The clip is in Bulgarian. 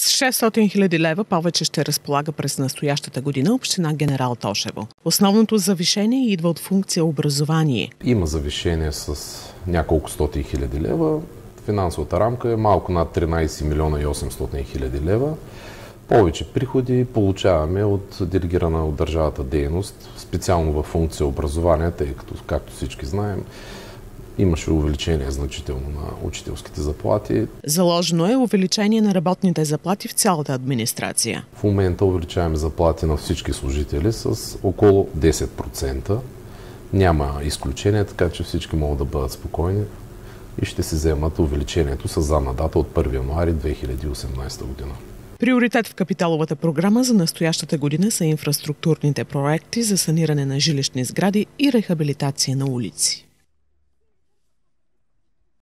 С 600 000 лева повече ще разполага през настоящата година община Генерал Тошево. Основното завишение идва от функция образование. Има завишение с няколко стоти хиляди лева. Финансовата рамка е малко над 13 милиона и 800 хиляди лева. Повече приходи получаваме от делегирана от държавата дейност, специално в функция образование, тъй като, както всички знаем, имаше увеличение значително на учителските заплати. Заложено е увеличение на работните заплати в цялата администрация. В момента увеличаваме заплати на всички служители с около 10%. Няма изключение, така че всички могат да бъдат спокойни и ще се вземат увеличението с задна дата от 1 януари 2018 година. Приоритет в капиталовата програма за настоящата година са инфраструктурните проекти за саниране на жилищни сгради и рехабилитация на улици.